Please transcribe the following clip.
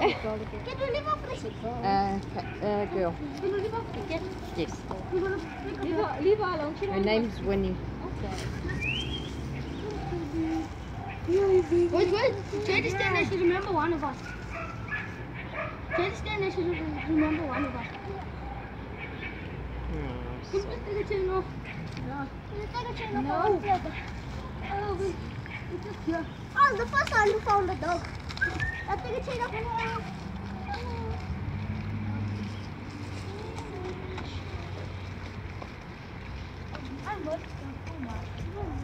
Can you live up? Uh, uh, girl. Can you live up this? Yes. You wanna Leave her, alone. Her name's Winnie. Wait, wait. Try to stand there. She'll remember one of us. Try to stand there. She'll remember one of us. Can you take a chain off? No. Can you take a chain off? No. Oh, we, it's just here. Oh, the first one who found the dog. Thank you.